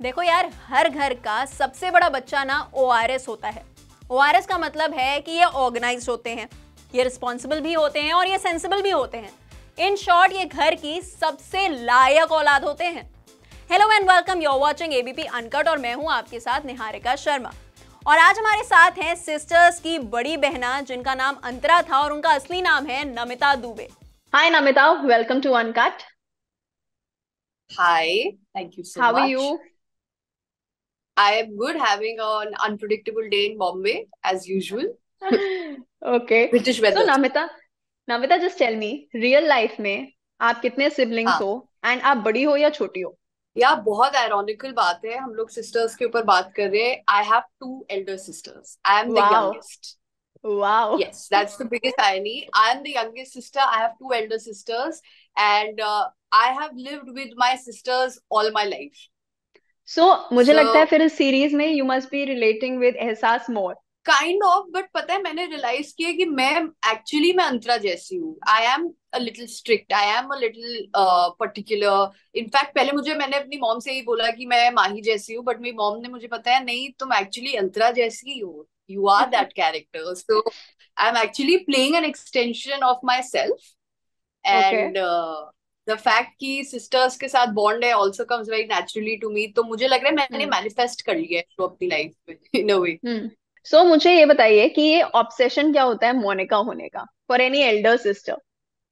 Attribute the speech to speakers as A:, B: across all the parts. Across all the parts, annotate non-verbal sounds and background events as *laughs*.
A: देखो यार हर घर का सबसे बड़ा बच्चा ना ओआरएस होता है। ओआरएस का मतलब है कि ये ऑर्गेनाइज होते हैं ये रिस्पॉन्सिबल भी होते हैं और ये सेंसिबल भी होते हैं। इन शॉर्ट ये घर की सबसे लायक औलाद होते हैं। Hello and welcome you're watching ABP uncut और मैं हूँ आपके साथ निहारिका शर्मा। और आज हमारे साथ हैं सिस्टर्स की बड़ी बहना जिनका नाम अंतरा था और उनका असली नाम है Namita Dubey.
B: Hi Namita welcome to uncut
C: hi thank you so
B: much how are you
C: I am good having an unpredictable day in Bombay as usual. *laughs*
B: okay.
C: British weather.
B: So Namita, Namita, just tell me, real life में आप कितने siblings हाँ. हो and आप बड़ी हो या छोटी हो
C: या बहुत आयरॉनिकल बात है हम लोग सिस्टर्स के ऊपर बात कर रहे हैं I have two elder sisters I am the youngest
B: Wow.
C: Yes, that's the biggest irony. I am the youngest sister. I have two elder sisters, and uh, I have lived with my sisters all my life.
B: So so, मुझे so, लगता है फिर इस series में you must be relating with Ehsaas more
C: kind of but पता है मैंने realise किया कि मैं एक्चुअली मैं अंतरा जैसी हूँ। I am a little strict I am a little particular in fact पहले मुझे मैंने अपनी मॉम से ही बोला कि मैं माही जैसी हूँ बट मेरी मॉम ने मुझे पता है नहीं तुम एक्चुअली अंतरा जैसी ही। You are that character so I am actually playing an extension of myself and the fact कि सिस्टर्स के साथ बॉन्ड है also comes very naturally to me तो मुझे लग रहा है मैंने मैनिफेस्ट hmm. कर लिया है अपनी लाइफ में इन अ वे
B: सो मुझे ये बताइए कि ये ऑब्सेशन क्या होता है मोनिका होने का? फॉर एनी एल्डर सिस्टर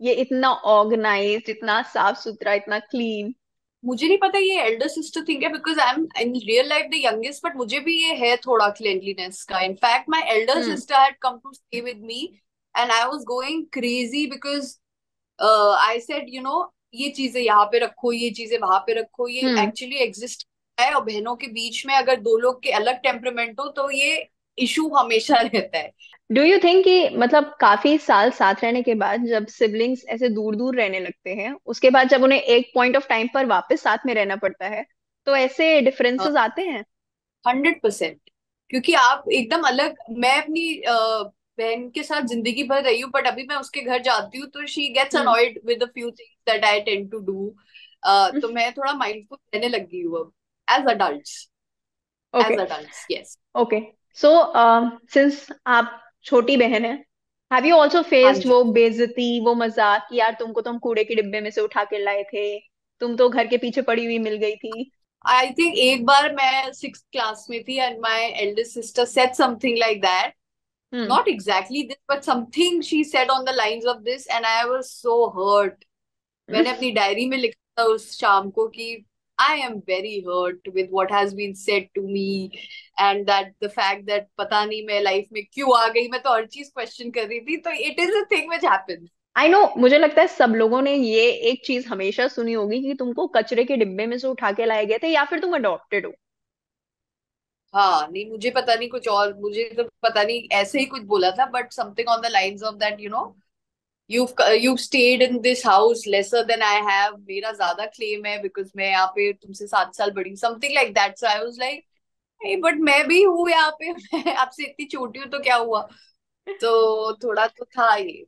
B: ये इतना ऑर्गेनाइज इतना साफ़ सुथरा इतना क्लीन
C: मुझे नहीं पता ये एल्डर सिस्टर थिंग है because I am in real life the youngest but मुझे भी ये है थोड़ा क्लेनलीनेस का. In fact my elder sister had come to stay with me and I was going crazy because I said you know ये चीज़ें यहाँ पे रखो ये चीज़ें वहाँ पे रखो ये एक्चुअली हम्म। एग्जिस्ट है और बहनों के बीच में अगर दो लोग के अलग टेम्परमेंट हो तो ये इशू हमेशा रहता है
B: डू यू थिंक कि मतलब काफ़ी साल साथ रहने के बाद जब सिबलिंग्स ऐसे दूर दूर रहने लगते हैं उसके बाद जब उन्हें एक पॉइंट ऑफ़ टाइम पर वापस साथ में रहना पड़ता है तो ऐसे डिफरेंसेस हाँ। आते हैं
C: हंड्रेड परसेंट क्योंकि आप एकदम अलग मैं अपनी बहन के साथ ज़िंदगी भर रही हूँ बट अभी मैं उसके घर जाती हूँ तो she gets annoyed with a few things that I tend to do तो मैं थोड़ा माइंडफुल रहने लग गई हूँ अब as adults as adults yes
B: okay so since आप छोटी बहन है हैव यू आल्सो फेस्ड वो बेइज्जती वो मज़ाक कि यार तुमको तो हम कूड़े के डिब्बे में से उठा के लाए थे तुम तो घर के पीछे पड़ी हुई मिल गई थी।
C: आई थिंक एक बार मैं सिक्स क्लास में थी and my eldest sister set something like that Hmm. Not exactly this, but something she said on the lines of this, and I was so hurt. मैंने अपनी डायरी में लिखा था उस शाम को कि I am very hurt with what has been said to me and that the fact that पता नहीं मैं लाइफ में क्यों आ गई मैं तो हर चीज़ क्वेश्चन कर रही थी तो it is a thing which happens
B: I know मुझे लगता है सब लोगों ने ये एक चीज़ हमेशा सुनी होगी कि तुमको कचरे के डिब्बे में से उठा के लाए गए थे या फिर तुम अडॉप्टेड हो
C: हाँ नहीं, मुझे पता नहीं कुछ और, मुझे तो पता नहीं, ऐसे ही कुछ बोला था but something on the lines of that you know you've you've stayed in this house lesser than I have, मेरा ज़्यादा क्लेम है बिकॉज़ मैं यहाँ पे तुमसे सात साल बड़ी हूँ something like that so I was like but मैं भी हूँ यहाँ पे *laughs* आपसे इतनी छोटी हूँ तो क्या हुआ? तो थोड़ा तो था ये।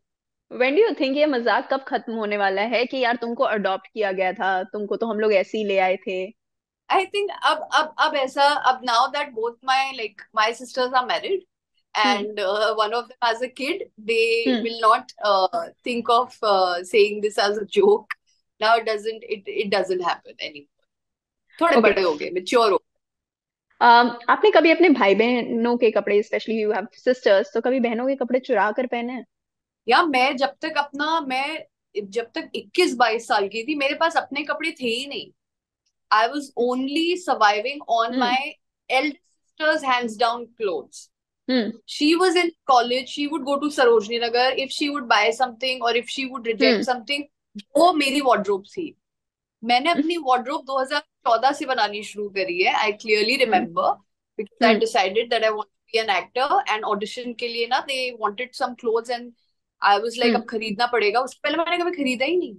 B: वेन डू यू थिंक ये मज़ाक कब खत्म होने वाला है कि यार तुमको अडॉप्ट किया गया था, तुमको तो हम लोग ऐसे ही ले आए थे?
C: I think अब अब अब ऐसा अब now that both my like my sisters are married and uh, one of them has a kid they hmm. will not uh, think of uh, saying this as a joke now it doesn't it it doesn't happen anymore थोड़े okay. बड़े हो गए mature हो
B: um, आपने कभी अपने भाई बहनों के कपड़े स्पेशली यू हैव सिस्टर्स तो कभी बहनों के कपड़े चुरा कर पहने हैं
C: या मैं जब तक अपना मैं जब तक 21 22 साल की थी मेरे पास अपने कपड़े थे ही नहीं I was only surviving on mm. my elder sister's hands down clothes. Mm. She was in college. She would go to Sarojini Nagar. If she would buy something or if she would reject mm. something, वो मेरी wardrobe थी मैंने अपनी wardrobe 2014 से बनानी शुरू करी है I clearly remember because I decided that I want to be an actor and audition के लिए ना they wanted some clothes and I was like अब खरीदना पड़ेगा उससे पहले मैंने कभी खरीदा ही नहीं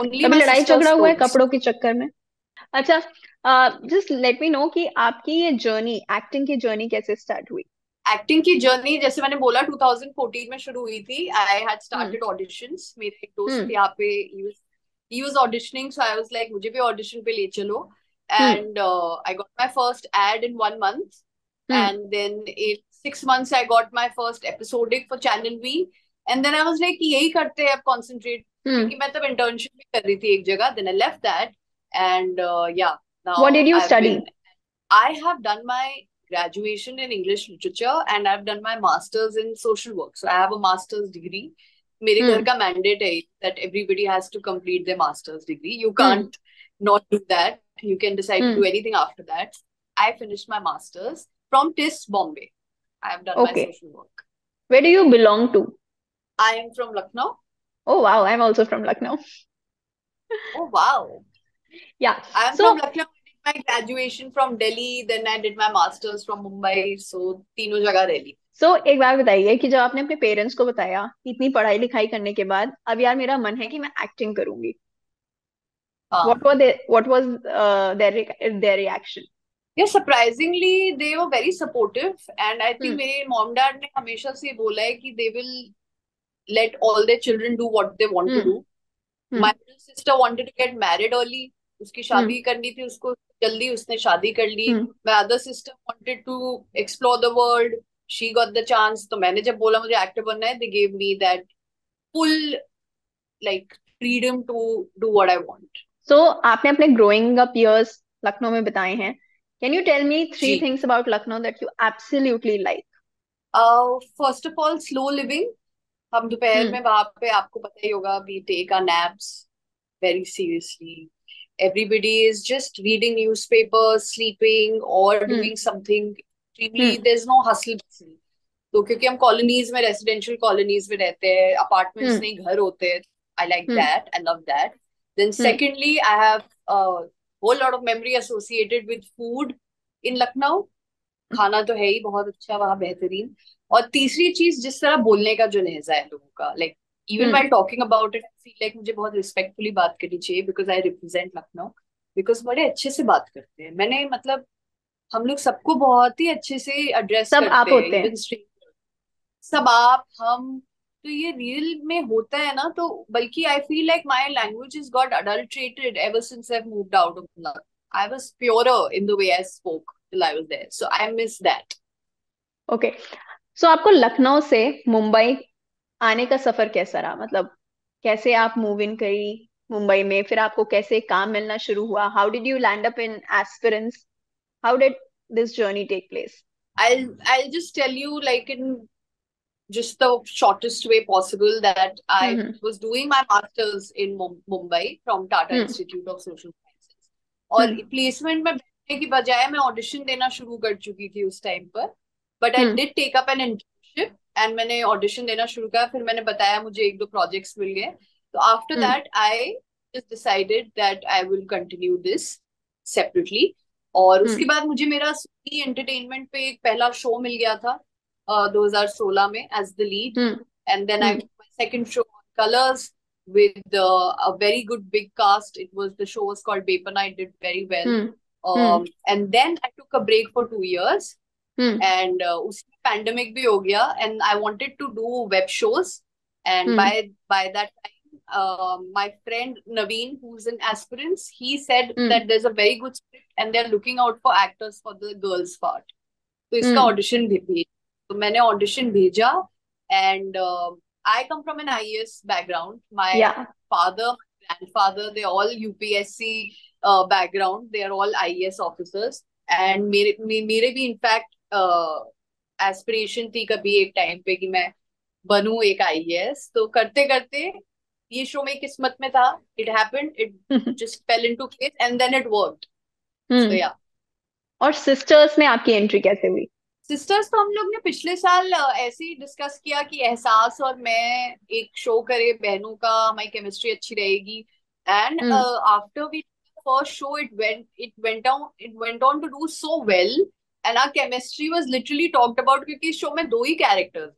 B: Only लड़ाई झगड़ा हुआ है कपड़ों के चक्कर में अच्छा जस्ट लेट मी नो कि आपकी ये जर्नी एक्टिंग की जर्नी कैसे स्टार्ट हुई?
C: एक्टिंग की जर्नी जैसे मैंने बोला 2014 में शुरू हुई थी। आई हैड स्टार्टेड ऑडिशंस मेरे एक दोस्त हम्म। थे यहाँ पे ही was auditioning so I was like मुझे भी ऑडिशन पे ले चलो. And I got my first ad in one month and then six months I got my first episodic for channel V and then I was like यही करते हैं अब concentrate
B: हम्म।
C: क्योंकि मैं तब इंटर्नशिप भी कर रही थी एक जगह then I left that And uh, yeah, now
B: What did you
C: I've
B: study?
C: been- I have done my graduation in English literature and I've done my master's in social work. So I have a master's degree. मेरे
B: Hmm.
C: घर का mandate है that everybody has to complete their master's degree. You can't not do that. You can decide to
B: Hmm.
C: do anything after that. I finished my master's from TIS Bombay. I have done my
B: Okay.
C: social work.
B: Where do you belong to?
C: I am from Lucknow.
B: Oh, wow. I'm also from Lucknow.
C: Oh wow.
B: Yeah.
C: I am
B: So,
C: from Lucknow. I did my graduation from Delhi. Then I did my master's from Mumbai. So तीनों जगह रह ली.
B: so एक बात बताइए कि जब आपने अपने पेरेंट्स को बताया इतनी पढ़ाई लिखाई करने के बाद अब यार मेरा मन है कि मैं एक्टिंग करूँगी
C: हाँ.
B: uh, their re- their reaction
C: Yeah, surprisingly, they were very supportive, and I think
B: Hmm.
C: मेरे mom dad ने हमेशा से बोला है कि they will let all their children do what they want to
B: Hmm.
C: do.
B: Hmm.
C: My little sister wanted to get married early. उसकी शादी हम्म। करनी थी उसको जल्दी उसने शादी कर ली। My other sister wanted to explore the world she got the chance तो मैंने जब बोला मुझे एक्टर बनना है they gave me that full like freedom to do what I want
B: so आपने अपने ग्रोइंग अप इयर्स लखनऊ में बताए हैं। Can you tell me three things about Lucknow that you absolutely like
C: first of all slow living हम दोपहर
B: हम्म।
C: में वहाँ पे आपको पता ही होगा we take our naps very seriously Everybody is just reading newspapers, sleeping, or
B: hmm.
C: doing something extremely.
B: Hmm.
C: There's no hustle bustle. तो क्योंकि हम कॉलोनीज में रेसिडेंशियल कॉलोनीज में रहते हैं अपार्टमेंट्स
B: हम्म.
C: नहीं घर होते
B: I
C: like. That I love that
B: then.
C: Secondly I have whole lot of memory associated with food in Lucknow खाना तो है ही बहुत अच्छा वहाँ बेहतरीन और तीसरी चीज़ जिस तरह बोलने का जो लहजा है लोगों का like
B: even
C: while talking about it feel like मुझे बहुत रिस्पेक्टफुली बात करनी चाहिए because I represent Lucknow because बड़े अच्छे से बात करते हैं। मैंने मतलब हम लोग सबको बहुत ही अच्छे से एड्रेस
B: सब आप
C: करते
B: होते हैं।
C: सब आप हम तो ये रियल में होता है ना तो बल्कि I feel like my language is got adulterated ever since I moved out of Lucknow I was purer in the way I spoke till I was there so I miss that
B: okay so आपको लखनऊ से मुंबई आने का सफ़र कैसा रहा? मतलब कैसे आप move in करी मुंबई में? फिर आपको कैसे काम मिलना शुरू हुआ? How did you land up in Aspirants how did this journey take place
C: I'll I'll just tell you like in just the shortest way possible that I
B: hmm
C: was doing my masters in Mum- Mumbai from Tata
B: hmm
C: Institute of Social Sciences. और placement में बैठने की बजाय मैं audition देना शुरू कर चुकी थी उस टाइम पर but
B: I
C: did take up an internship and मैंने ऑडिशन देना शुरू किया फिर मैंने बताया मुझे एक दो प्रोजेक्ट्स मिल गए। तो after that I decided that I will continue this separately और hmm.
B: उसके
C: बाद मुझे मेरा सोनी एंटरटेनमेंट पे एक पहला शो मिल गया था hmm. hmm. uh, 2016 में as the
B: lead
C: and then I my second show Colors with a very good big cast it was the show was called Bepannah I did very well and then I took a break for two years
B: hmm
C: and uh, उसमें pandemic भी हो गया, and I wanted to do web shows. And
B: hmm
C: by by that time, uh, my friend Naveen, who's an aspirant, he said
B: hmm
C: that there's a very good script, and they're looking out for actors for the girls part. तो इसका
B: हम्म
C: audition भेजा तो मैंने audition भेजा and I come from an IAS background my
B: या
C: father my grandfather they all UPSC uh, background they are all IAS officers and मेरे मे, मेरे भी इनफैक्ट aspiration थी कभी एक टाइम पे कि मैं बनू एक आईएएस तो करते करते ये शो में किस्मत में था। It happened it just fell into place and then it worked
B: so
C: या
B: और सिस्टर्स में आपकी एंट्री कैसे हुई?
C: सिस्टर्स तो हम लोग ने पिछले साल ऐसे ही डिस्कस किया कि एहसास और मैं एक शो करे बहनों का हमारी केमिस्ट्री अच्छी रहेगी।
B: And
C: after we first show it went it went on it went on to do so well And our chemistry was literally talked about क्योंकि इस शो में दो ही characters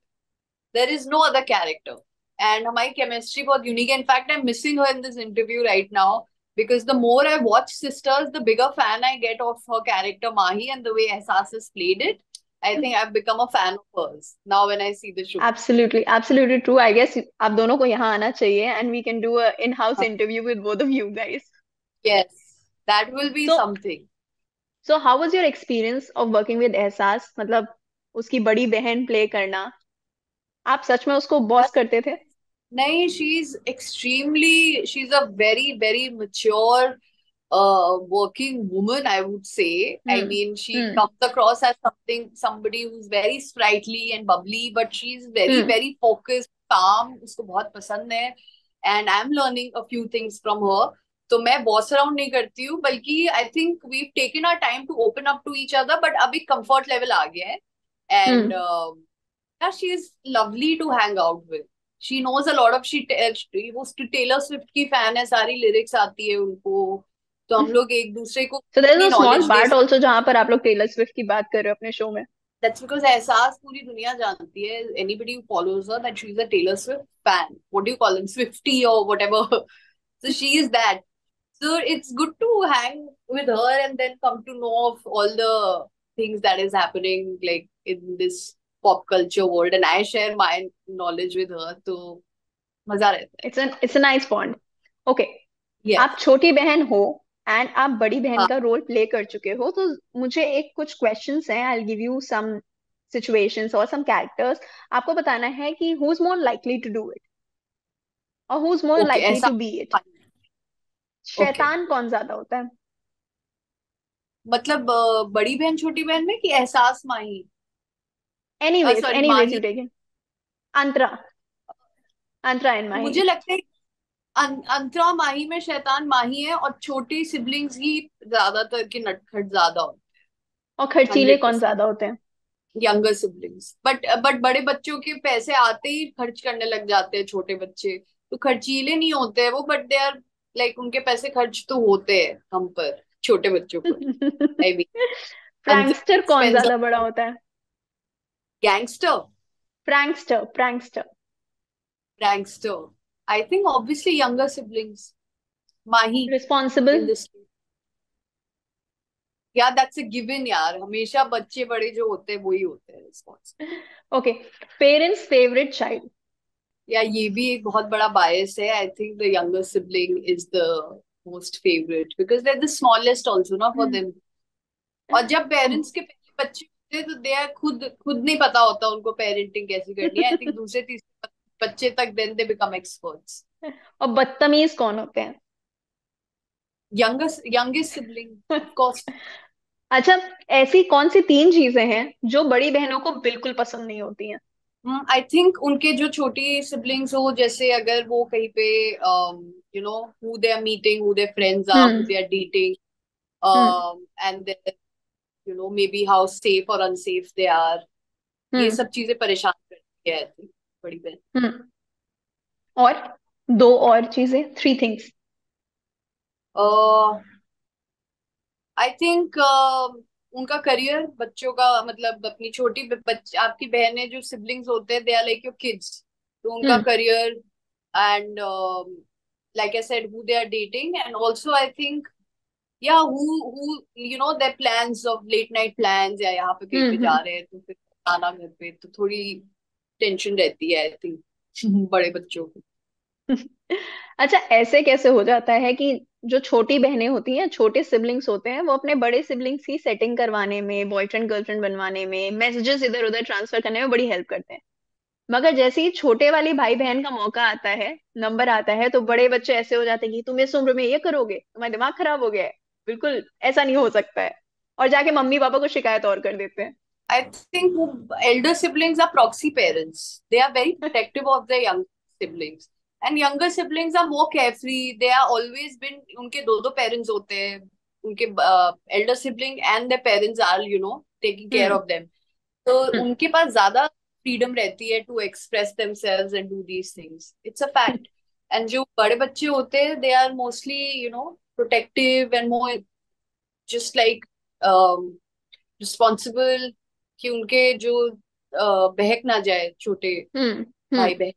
C: there is no other character and हमारी chemistry बहुत unique है in fact I am missing her in this interview right now because the more I watch Sisters, the bigger fan I get of her character Mahi and the way Ehsas has played it. I think I've become a fan of hers now when I see the show.
B: Absolutely, absolutely true. I guess आप दोनों को यहाँ आना चाहिए and we can do a in-house
C: हाँ,
B: interview with both of you guys.
C: Yes, that will be
B: So,
C: something
B: So how was your experience of working with एहसास मतलब उसकी बड़ी बहन प्ले करना आप सच में उसको बॉस करते थे
C: नहीं she is extremely she is a very very mature uh working woman i would say i
B: hmm
C: mean she
B: hmm
C: comes across as something somebody who's very sprightly and bubbly but she's very
B: hmm
C: very focused calm उसको बहुत पसंद है and i'm learning a few things from her तो मैं boss around नहीं करती हूँ बल्कि I think we taken our time to open up to each other but अभी कंफर्ट लेवल आ गया है
B: and
C: she is lovely to hang out with she knows a lot of she वो Taylor Swift की fan है सारी lyrics आती है उनको तो हम लोग एक दूसरे को
B: also जहाँ पर आप लोग टेलर स्विफ्ट की बात कर रहे हो अपने शो में
C: That's because एहसास पूरी दुनिया जानती है anybody who follows her that she's a Taylor Swift fan. What do you call them? Swifty or whatever. *laughs* So she is that. So it's good to hang with her and then come to know of all the things that is happening like in this pop culture world and I share my knowledge with her. तो मजा रहता है.
B: It's an it's a nice bond okay
C: Yes.
B: आप छोटी बहन हो and आप बड़ी बहन
C: हाँ.
B: का रोल प्ले कर चुके हो तो मुझे एक कुछ क्वेश्चंस हैं I give you some situations और सम कैरेक्टर्स आपको बताना है कि who is more likely to do it और who is more
C: Okay.
B: Likely
C: ऐसा
B: टू बी इट
C: Okay.
B: शैतान कौन ज़्यादा होता है?
C: मतलब बड़ी बहन छोटी बहन में कि एहसास Mahi?
B: Anyways
C: anyways
B: you take it Antara. Antara and Mahi.
C: मुझे लगता है अं, अंतरा माही में शैतान माही है और छोटी सिबलिंग्स ही ज़्यादातर के नटखट ज़्यादा होते
B: और खर्चीले कौन ज़्यादा होते हैं?
C: यंगर सिबलिंग्स बट बट बड़े बच्चों के पैसे आते ही खर्च करने लग जाते हैं छोटे बच्चे। तो खर्चीले नहीं होते हैं वो बट दे आर लाइक उनके पैसे खर्च तो होते हैं हम पर छोटे बच्चों पर आई मीन
B: प्रैंकस्टर कौन ज़्यादा बड़ा होता है? Gangster
C: prankster prankster prankster I think obviously younger
B: siblings
C: Mahi responsible यार दैट्स अ गिवन यार. हमेशा बच्चे बड़े जो होते हैं वही होते हैं response
B: okay parents favourite child
C: या ये भी एक बहुत बड़ा बायस है I think the younger sibling is the most favourite because they are the smallest also ना फॉर देम और जब पेरेंट्स के पहले बच्चे होते हैं तो दे आर खुद खुद नहीं पता होता उनको पेरेंटिंग कैसी करनी है। आई थिंक दूसरे तीसरे बच्चे तक देन दे बिकम एक्सपर्ट्स
B: और बदतमीज कौन होते हैं?
C: यंगेस्ट यंगेस्ट सिबलिंग ऑफ़
B: अच्छा ऐसी कौन सी तीन चीज़ें हैं जो बड़ी बहनों को बिल्कुल पसंद नहीं होती हैं?
C: आई थिंक उनके जो छोटी सिबलिंग्स हो जैसे अगर वो कहीं पे you know who they are meeting who their
B: friends
C: are who they
B: are
C: dating and then you know maybe how safe और अनसेफ दे आर ये
B: हम्म
C: सब चीज़ें परेशान करती है बड़ी बहन।
B: हम्म और दो और चीज़ें थ्री थिंग्स
C: आई थिंक उनका करियर बच्चों का मतलब अपनी छोटी आपकी बहनें जो सिबलिंग्स होते हैं they are like your kids तो उनका
B: हम्म।
C: Career and like I said who they are dating and also I think या who who you know their plans of late night plans या यहाँ पे कहीं पे जा
B: हम्म।
C: रहे हैं तो फिर आना घर पे तो थोड़ी टेंशन रहती है आई थिंक बड़े बच्चों को। *laughs*
B: अच्छा ऐसे कैसे हो जाता है कि जो छोटी बहनें होती हैं, छोटे सिबलिंग्स होते हैं, वो अपने बड़े सिबलिंग्स की सेटिंग करवाने में बॉयफ्रेंड गर्लफ्रेंड बनवाने में मैसेजेस इधर उधर ट्रांसफ़र करने में बड़ी हेल्प करते हैं। मगर जैसे ही छोटे वाली भाई बहन का मौका आता है नंबर आता है तो बड़े बच्चे ऐसे हो जाते हैं कि, तुम इस उम्र में ये करोगे? तुम्हारा दिमाग खराब हो गया है। बिल्कुल, ऐसा नहीं हो सकता है। और जाके मम्मी पापा को शिकायत और कर देते हैं।
C: I think elder siblings are proxy parents. They are very protective of their young siblings. And younger siblings are more care they are always been उनके दो दो पेरेंट्स होते हैं। उनके elder sibling and the parents are you know taking care of them तो
B: hmm.
C: उनके पास ज़्यादा फ्रीडम रहती है to express them and do these things it's a fact and जो बड़े बच्चे होते हैं they are mostly you know protective and more just like responsible कि उनके जो uh, बहक ना जाए छोटे
B: hmm.
C: hmm.
B: भाई
C: बहन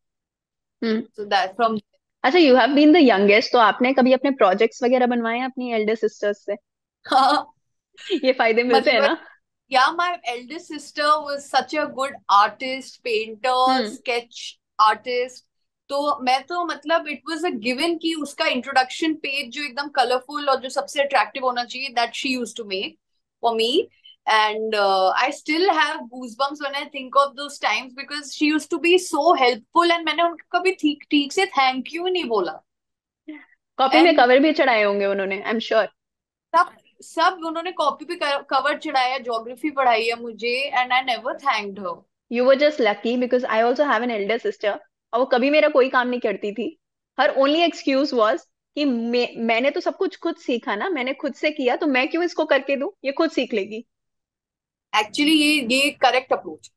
B: हम्म
C: फ्रॉम
B: अच्छा you have been the youngest तो आपने कभी अपने प्रोजेक्ट्स वगैरह बनवाए हैं अपनी एल्डर सिस्टर्स से?
C: हाँ *laughs*
B: ये फ़ायदे मिलते हैं
C: मतलब
B: ना?
C: yeah my elder sister was such a good artist painter
B: hmm
C: sketch artist. तो मैं तो मतलब इट वाज अ गिवन कि उसका इंट्रोडक्शन पेज जो एकदम कलरफुल और जो सबसे अट्रैक्टिव होना चाहिए that she used to make for me and uh, I still have goosebumps when I think of those times because she used to be so helpful and मैंने उनको कभी ठीक ठीक से थैंक यू नहीं बोला।
B: कॉपी में
C: And-
B: कवर भी चढ़ाए होंगे उन्होंने आई एम श्योर
C: सब सब उन्होंने कॉपी पे कवर चढ़ाया ज्योग्राफी पढ़ाई है मुझे and I never thanked her
B: you were just lucky because I also have an elder sister और वो कभी मेरा कोई काम नहीं करती थी। हर ओनली एक्सक्यूज वॉज़ कि मैं, मैंने तो सब कुछ खुद सीखा ना मैंने खुद से किया तो मैं क्यों इसको करके दूँ? ये खुद सीख लेगी।
C: एक्चुअली ये ये correct approach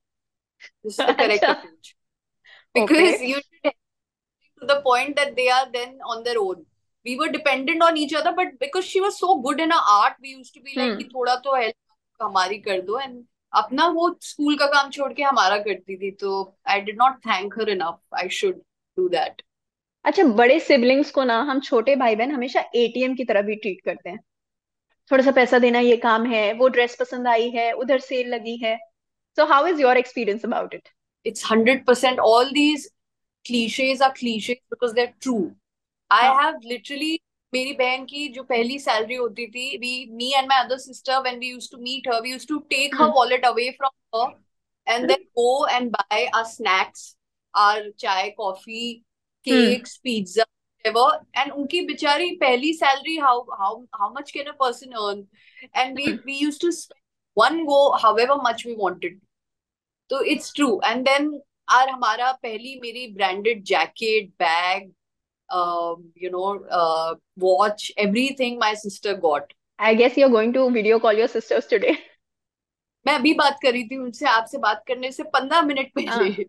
C: this is the
B: correct.
C: Approach because you should to the point that they are then on their own. We were dependent on each other but because she was so good in her art we used to be like
B: Hmm.
C: कि थोड़ा तो help हमारी कर दो. And अपना वो school का काम छोड़ के हमारा करती थी तो I did not thank her enough I should do that
B: अच्छा बड़े सिबलिंग्स को ना हम छोटे भाई बहन हमेशा एटीएम की तरह भी ट्रीट करते हैं. थोड़ा सा पैसा देना ये काम है वो ड्रेस पसंद आई है उधर सेल लगी है। So how is your experience about it
C: it's hundred percent all these cliches are cliches because they're true I have literally मेरी बहन की जो पहली सैलरी होती थी we me and my other sister when we used to meet her we used to take her wallet away from her and then go and buy or snacks or chai coffee cakes pizza whatever and उनकी बेचारी पहली salary how how how much can a person earn? And we
B: Hmm.
C: we used to spend one go however much we wanted. तो it's true and then our हमारा पहली मेरी branded jacket bag you know watch everything my sister got
B: I guess you are going to video call your sisters today
C: मैं अभी बात कर रही थी उनसे आपसे बात करने से पंद्रह मिनट पहले।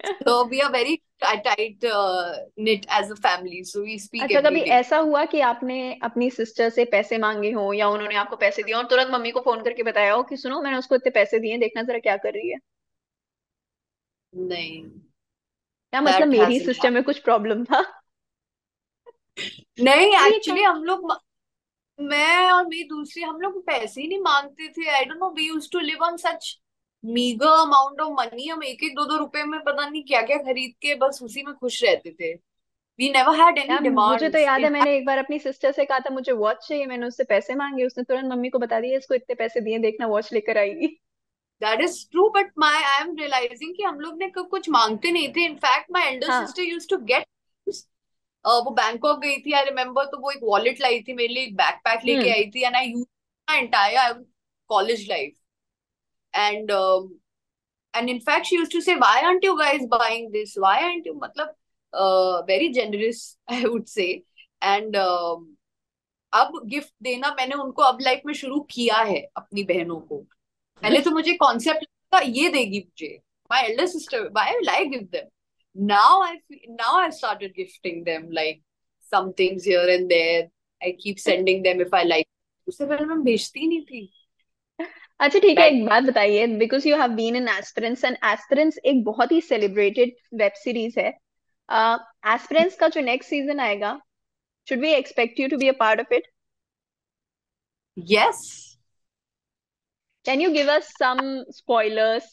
C: तो we are very tight knit as a family. So we speak
B: अच्छा कभी
C: day.
B: ऐसा हुआ कि आपने अपनी सिस्टर से पैसे मांगे हो या उन्होंने आपको पैसे दिए और तुरंत मम्मी को फ़ोन करके बताया हो कि सुनो मैंने उसको इतने पैसे दिए देखना जरा क्या कर रही है?
C: नहीं।
B: क्या मतलब मेरी सिस्टर में कुछ प्रॉब्लम था?
C: नहीं *laughs* एक्चुअली हम लोग मैं और मेरी दूसरी हम लोग पैसे ही नहीं मांगते थे। I don't know we used to live on such meagre amount of money हम एक एक दो दो रुपए में पता नहीं क्या क्या खरीद के बस उसी में खुश रहते थे। वी नेवर हैड एनी
B: यार मुझे तो याद है मैंने एक बार अपनी सिस्टर से कहा था मुझे वॉच चाहिए मैंने उससे पैसे मांगे उसने तुरंत मम्मी को बता दिया इसको इतने पैसे दिए देखना वॉच लेकर आएगी.
C: That is true but my I am realising कि हम लोग ने कुछ मांगते नहीं थे। In fact my
B: elder
C: sister used to get वो बैंकॉक गई थी आई रिमेम्बर तो वो एक वॉलेट लाई थी मेरे लिए एक बैकपैक लेके
B: हम्म।
C: आई थी and I use my entire college life and and in fact she used to say why aren't you guys buying this why aren't you मतलब uh, very generous *laughs* I would say and um, अब gift देना मैंने उनको अब life में शुरू किया है अपनी बहनों को पहले तो मुझे कॉन्सेप्ट था ये देगी मुझे my elder sister why will I give them now I fe- now I've started gifting them like some things here and there I keep sending them if I like उससे पहले मैं भेजती ही नहीं थी
B: अच्छा ठीक है एक बात बताइए because you have been in Aspirants and Aspirants एक बहुत ही सेलिब्रेटेड वेब सीरीज़ है। एस्पिरेंट्स का जो नेक्स्ट सीज़न आएगा should we expect you to be a part of it
C: yes.
B: Can you give us some spoilers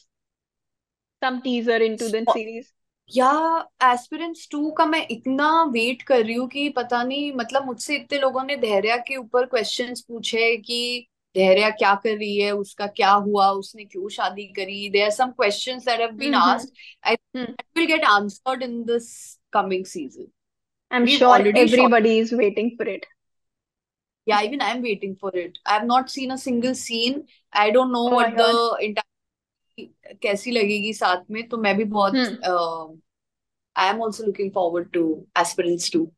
B: some teaser into
C: the
B: series
C: या Aspirants two का मैं इतना वेट कर रही हूँ कि पता नहीं मतलब मुझसे इतने लोगों ने धैर्या के ऊपर क्वेश्चंस पूछे कि धैर्या क्या कर रही है उसका क्या हुआ उसने क्यों शादी करी? There are
B: some
C: questions that
B: have
C: been asked I will get answered in
B: this coming
C: season
B: I
C: am sure
B: everybody is waiting for it
C: yeah even i'm waiting for it. I have not seen a single scene. I don't know
B: Oh
C: what the entire कैसी लगेगी साथ में तो मैं भी बहुत
B: हम्म
C: I am also looking forward to Aspirants two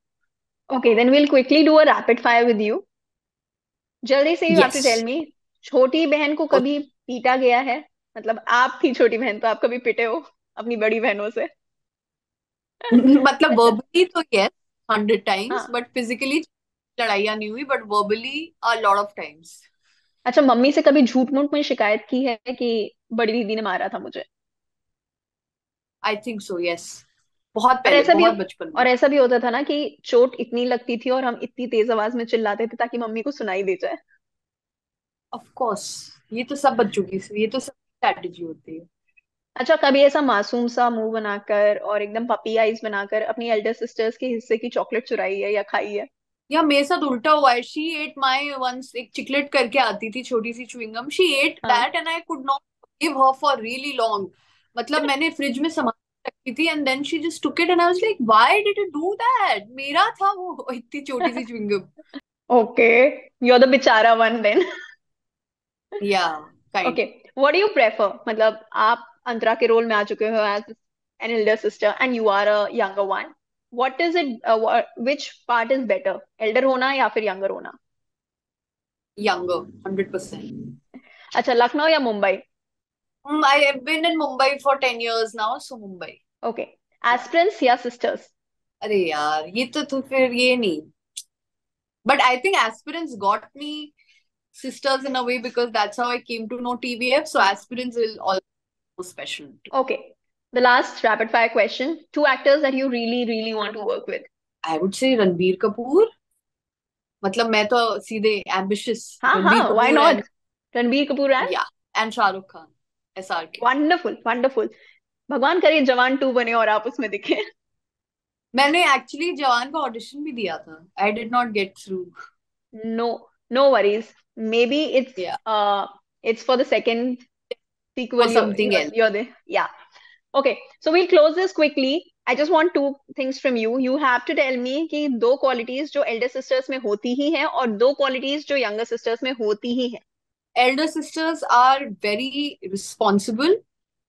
B: Okay, then we'll quickly do a rapid fire with you. जल्दी से have to
C: yes.
B: tell me छोटी बहन को कभी पीटा गया है? मतलब आप थी छोटी बहन तो आप कभी पिटे हो अपनी बड़ी बहनों से? *laughs*
C: मतलब वर्बली तो yes hundred
B: times
C: but physically लड़ाइयाँ नहीं हुई but verbally a lot of times
B: अच्छा मम्मी से कभी झूठ मूठ में शिकायत की है कि बड़ी दीदी ने मारा था मुझे?
C: आई थिंक सो यस बहुत
B: और
C: पहले
B: ऐसा भी
C: बहुत बचपन
B: और ऐसा भी होता था ना कि चोट इतनी लगती थी और हम इतनी तेज आवाज़ में चिल्लाते थे ताकि मम्मी को सुनाई दे जाए।
C: ऑफ़ कोर्स ये तो सब बच्चों की ये तो सब स्ट्रैटेजी होती है।
B: अच्छा कभी ऐसा मासूम सा मुँह बनाकर और एकदम पपी आईज बनाकर अपनी एल्डर सिस्टर्स के हिस्से की चॉकलेट चुराई है या खाई है?
C: या मेरे साथ उल्टा हुआ है शी एट माई वंस एक चिकलेट करके आती थी छोटी सी chewing gum she
B: ate
C: that and I could not give her for really long मतलब मैंने फ्रिज में सामान थी and then she just took it and I was like why did you do that मेरा था वो. *laughs* इतनी छोटी सी
B: chewing gum okay you are the बेचारा वन देन
C: या kind
B: okay what do you prefer मतलब आप अंतरा के रोल में आ चुके हो as an elder sister and you are a younger one what is it which part is better elder होना या फिर यंगर होना?
C: Younger 100%
B: अच्छा लखनऊ या Mumbai?
C: Mm, I have been in Mumbai for 10 years now so Mumbai.
B: Okay aspirants या sisters
C: अरे यार ये तो तो फिर ये नहीं but I think aspirants got me sisters in a way because that's how I came to know TVF so aspirants will always special
B: Okay. The last rapid fire question. Two actors that you really, really want to work with.
C: I would say Ranbir Kapoor मतलब मैं तो सीधे ambitious
B: हाँ
C: रणबीर
B: हाँ why
C: Kapoor
B: not?
C: and
B: Ranbir Kapoor and
C: yeah and Shahrukh Khan SRK
B: wonderful, wonderful. भगवान करे जवान to बने और आप उसमें दिखे
C: मैंने एक्चुअली जवान का ऑडिशन भी दिया था not get through
B: No, no worries. Maybe it's
C: yeah
B: uh it's for the second
C: for
B: sequel. You're
C: something
B: you're
C: else
B: you're the yeah. Okay, so we'll close this quickly. I just want two things from you. You have to tell me कि दो qualities जो elder sisters में होती ही हैं और दो qualities जो younger sisters में होती ही हैं.
C: elder sisters are very responsible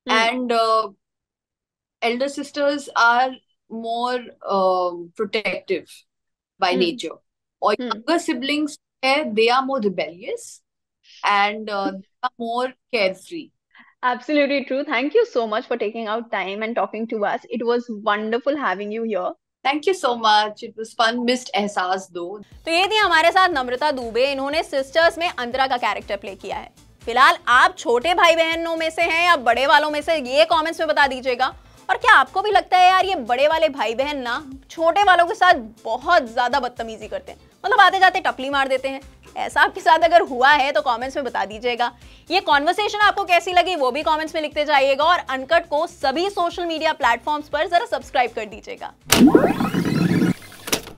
B: Hmm.
C: and uh, elder sisters are more um, protective by
B: Hmm.
C: nature or
B: Hmm.
C: younger siblings eh, they are more rebellious and uh, they are more carefree
B: Absolutely true. Thank you so much for taking out time and talking to us. It was wonderful having you here.
C: thank you so much it was fun missed एहसास दो
A: तो ये थी हमारे साथ नम्रता दुबे इन्होंने sisters में अंतरा का कैरेक्टर प्ले किया है फ़िलहाल आप छोटे भाई बहनों में से हैं या बड़े वालों में से ये कमेंट्स में बता दीजिएगा और क्या आपको भी लगता है यार ये बड़े वाले भाई बहन ना छोटे वालों के साथ बहुत ज़्यादा बदतमीजी करते हैं? मतलब आते जाते टपली मार देते हैं। ऐसा आपके साथ अगर हुआ है तो कमेंट्स में बता दीजिएगा। ये कॉन्वर्सेशन आपको कैसी लगी वो भी कमेंट्स में लिखते जाइएगा और अनकट को सभी सोशल मीडिया प्लेटफॉर्म्स पर जरा सब्सक्राइब कर दीजिएगा।